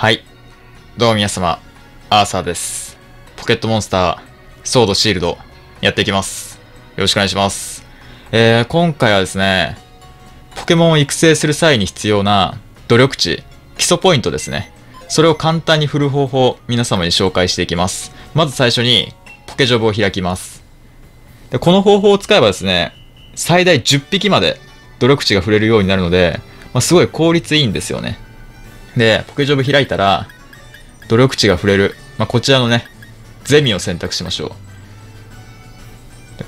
はい。どうも皆様、アーサーです。ポケットモンスター、ソードシールド、やっていきます。よろしくお願いします。えー、今回はですね、ポケモンを育成する際に必要な努力値、基礎ポイントですね。それを簡単に振る方法、皆様に紹介していきます。まず最初に、ポケジョブを開きます。でこの方法を使えばですね、最大10匹まで努力値が振れるようになるので、まあ、すごい効率いいんですよね。で、ポケジョブ開いたら、努力値が触れる。まあ、こちらのね、ゼミを選択しましょう。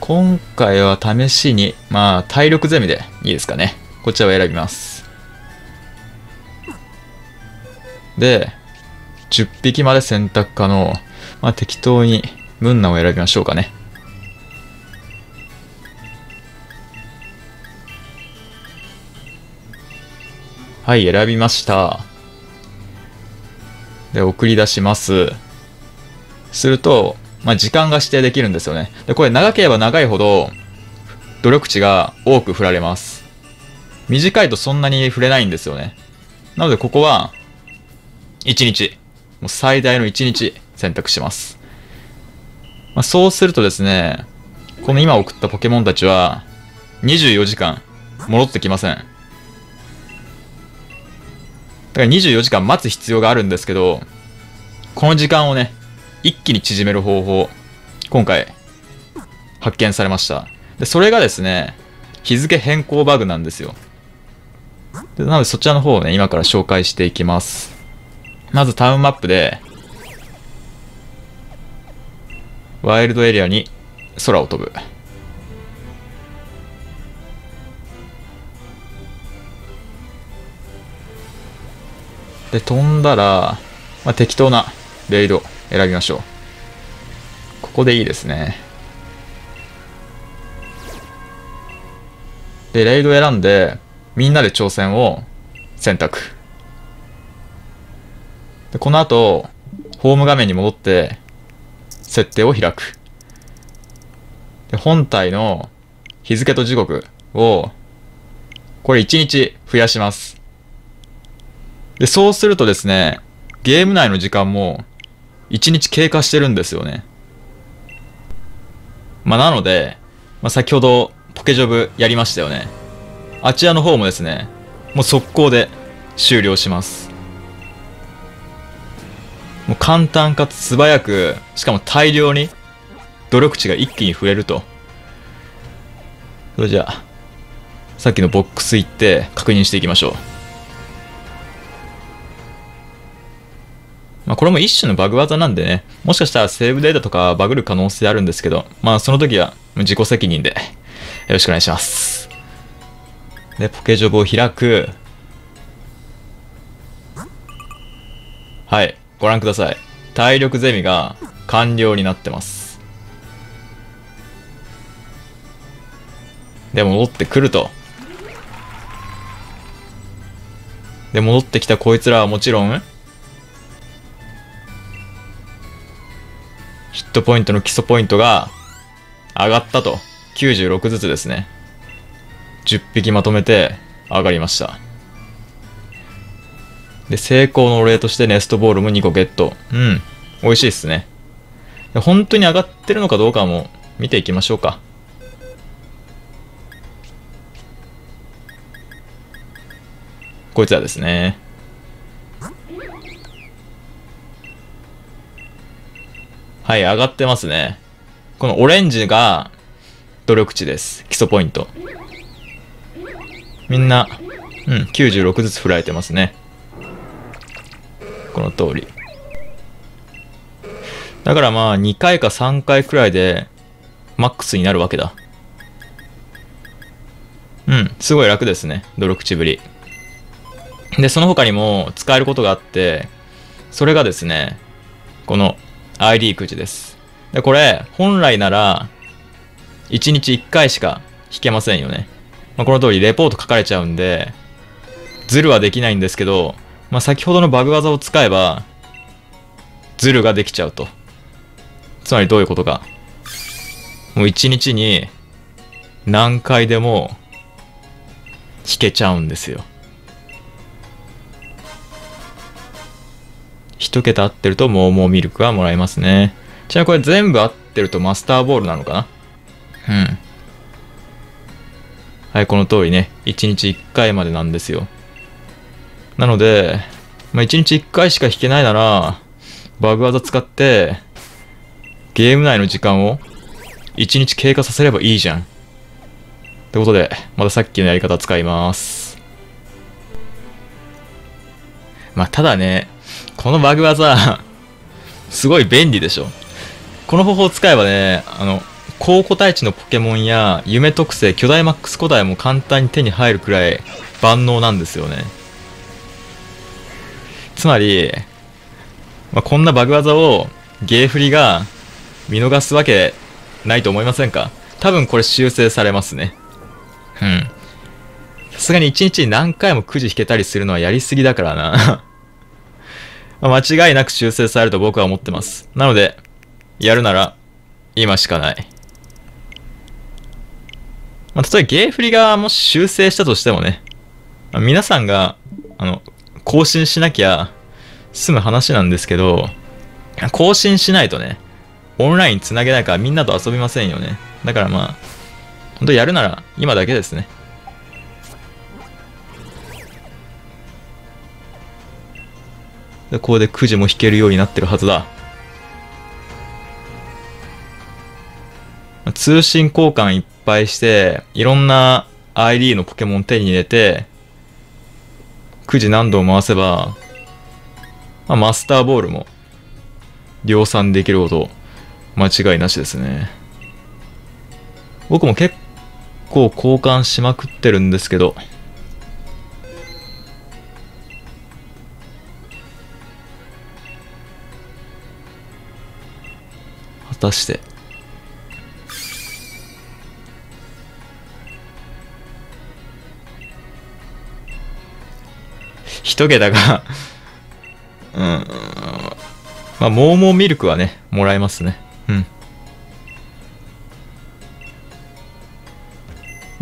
今回は試しに、まあ、体力ゼミでいいですかね。こちらを選びます。で、10匹まで選択可能。まあ、適当にムンナを選びましょうかね。はい、選びました。で、送り出します。すると、まあ、時間が指定できるんですよね。で、これ長ければ長いほど、努力値が多く振られます。短いとそんなに振れないんですよね。なので、ここは、1日。もう最大の1日選択します。まあ、そうするとですね、この今送ったポケモンたちは、24時間戻ってきません。だから24時間待つ必要があるんですけど、この時間をね、一気に縮める方法、今回、発見されました。で、それがですね、日付変更バグなんですよ。でなのでそちらの方をね、今から紹介していきます。まずタウンマップで、ワイルドエリアに空を飛ぶ。で、飛んだら、まあ、適当なレイド選びましょう。ここでいいですね。で、レイド選んで、みんなで挑戦を選択。で、この後、ホーム画面に戻って、設定を開く。で、本体の日付と時刻を、これ1日増やします。で、そうするとですね、ゲーム内の時間も1日経過してるんですよね。まあ、なので、まあ、先ほどポケジョブやりましたよね。あちらの方もですね、もう速攻で終了します。もう簡単かつ素早く、しかも大量に努力値が一気に増えると。それじゃあ、さっきのボックス行って確認していきましょう。まあ、これも一種のバグ技なんでね、もしかしたらセーブデータとかバグる可能性あるんですけど、まあその時は自己責任でよろしくお願いします。で、ポケジョブを開く。はい、ご覧ください。体力ゼミが完了になってます。で、戻ってくると。で、戻ってきたこいつらはもちろん、ヒットポイントの基礎ポイントが上がったと。96ずつですね。10匹まとめて上がりました。で、成功のお礼としてネストボールも2個ゲット。うん。美味しいっすね。本当に上がってるのかどうかも見ていきましょうか。こいつらですね。はい、上がってますね。このオレンジが努力値です。基礎ポイント。みんな、うん、96ずつ振られてますね。この通り。だからまあ、2回か3回くらいで、マックスになるわけだ。うん、すごい楽ですね。努力値ぶり。で、その他にも使えることがあって、それがですね、この ID くじです。で、これ、本来なら、1日1回しか引けませんよね。まあ、この通りレポート書かれちゃうんで、ズルはできないんですけど、まあ、先ほどのバグ技を使えば、ズルができちゃうと。つまりどういうことか。もう1日に何回でも引けちゃうんですよ。1桁合ってるとモーモーミルクがもらえますね。ちなみにこれ全部合ってるとマスターボールなのかな？うん。はい、この通りね、1日1回までなんですよ。なので、まあ、1日1回しか弾けないなら、バグ技使って、ゲーム内の時間を1日経過させればいいじゃん。ってことで、またさっきのやり方使います。まあ、ただね、このバグ技、すごい便利でしょ。この方法を使えばね、あの、高個体値のポケモンや夢特性巨大マックス古代も簡単に手に入るくらい万能なんですよね。つまり、まあ、こんなバグ技をゲーフリが見逃すわけないと思いませんか？多分これ修正されますね。うん。さすがに1日に何回もくじ引けたりするのはやりすぎだからな間違いなく修正されると僕は思ってます。なので、やるなら、今しかない。まあ、例えばゲーフリがもし修正したとしてもね、まあ、皆さんが、あの、更新しなきゃ済む話なんですけど、更新しないとね、オンラインつなげないからみんなと遊びませんよね。だからまあ、本当やるなら今だけですね。でここでくじも引けるようになってるはずだ。通信交換いっぱいして、いろんな ID のポケモン手に入れて、くじ何度も回せば、まあ、マスターボールも量産できること間違いなしですね。僕も結構交換しまくってるんですけど、果たして一桁が うん。まあ、モーモーミルクはね、もらえますね。うん。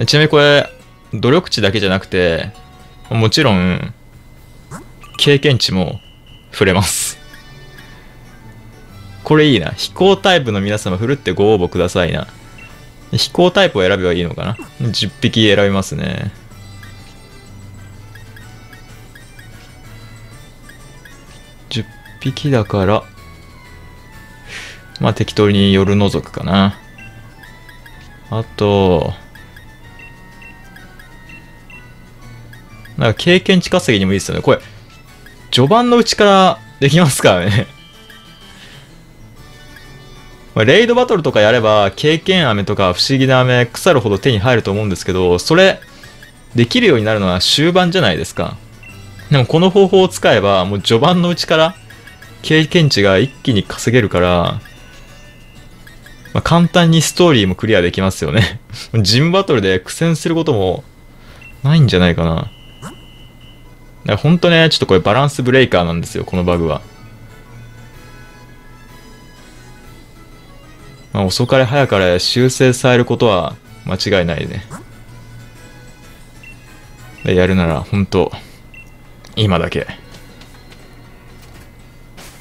ちなみにこれ、努力値だけじゃなくて、もちろん、経験値も触れます。これいいな。飛行タイプの皆様、ふるってご応募くださいな。飛行タイプを選べばいいのかな ?10 匹選びますね。匹だから、まあ適当に夜覗くかな。あと、なんか経験値稼ぎにもいいですよね。これ、序盤のうちからできますからねレイドバトルとかやれば、経験飴とか不思議な飴腐るほど手に入ると思うんですけど、それ、できるようになるのは終盤じゃないですか。でもこの方法を使えば、もう序盤のうちから経験値が一気に稼げるから、まあ、簡単にストーリーもクリアできますよねジムバトルで苦戦することもないんじゃないかな。だからほんとね、ちょっとこれバランスブレイカーなんですよ、このバグは。まあ、遅かれ早かれ修正されることは間違いないね。でやるなら、ほんと、今だけ。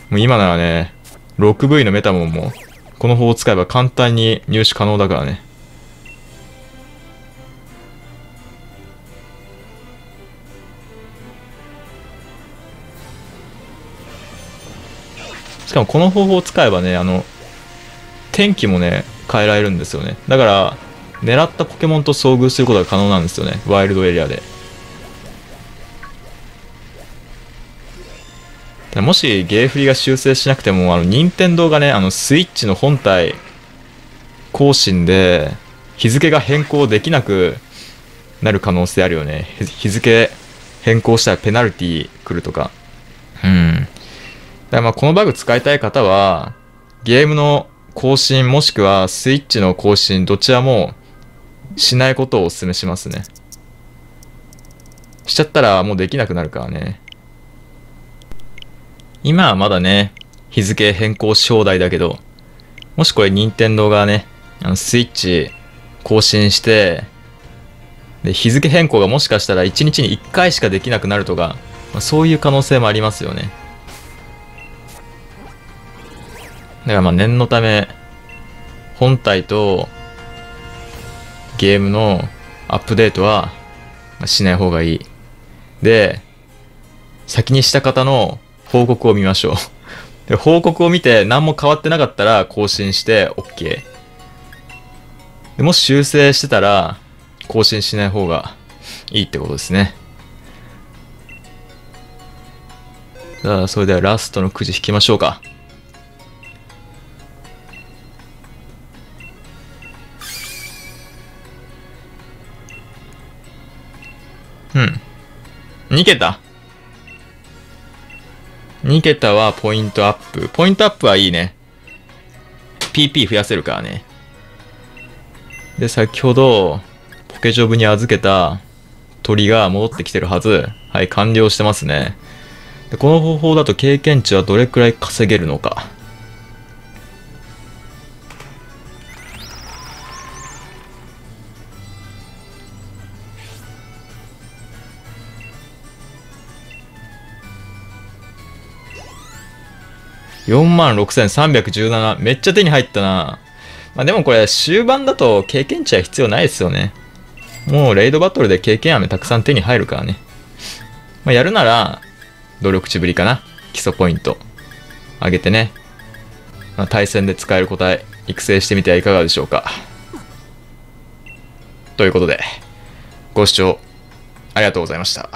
もう今ならね、6V のメタモンも、この方を使えば簡単に入手可能だからね。しかもこの方法を使えばね、あの、天気もね、変えられるんですよね。だから、狙ったポケモンと遭遇することが可能なんですよね。ワイルドエリアで。もしゲーフリが修正しなくても、あの、任天堂がね、あの、スイッチの本体更新で日付が変更できなくなる可能性あるよね。日付変更したらペナルティ来るとか。うん。だからまあこのバグ使いたい方は、ゲームの更新もしくはスイッチの更新どちらもしないことをお勧めしますね。しちゃったらもうできなくなるからね。今はまだね、日付変更し放題だけど、もしこれ任天堂がね、あのスイッチ更新して、で、日付変更がもしかしたら1日に1回しかできなくなるとか、まあ、そういう可能性もありますよね。からまあ念のため、本体とゲームのアップデートはしない方がいい。で、先にした方の報告を見ましょう。で報告を見て何も変わってなかったら更新して OK。でもし修正してたら更新しない方がいいってことですね。さあ、それではラストのくじ引きましょうか。うん。2桁 ?2 桁はポイントアップ。ポイントアップはいいね。PP 増やせるからね。で、先ほど、ポケジョブに預けた鳥が戻ってきてるはず。はい、完了してますね。でこの方法だと経験値はどれくらい稼げるのか。46,317。めっちゃ手に入ったな。まあでもこれ終盤だと経験値は必要ないですよね。もうレイドバトルで経験飴たくさん手に入るからね。まあやるなら、努力値ぶりかな。基礎ポイント。上げてね。まあ、対戦で使える答え、育成してみてはいかがでしょうか。ということで、ご視聴ありがとうございました。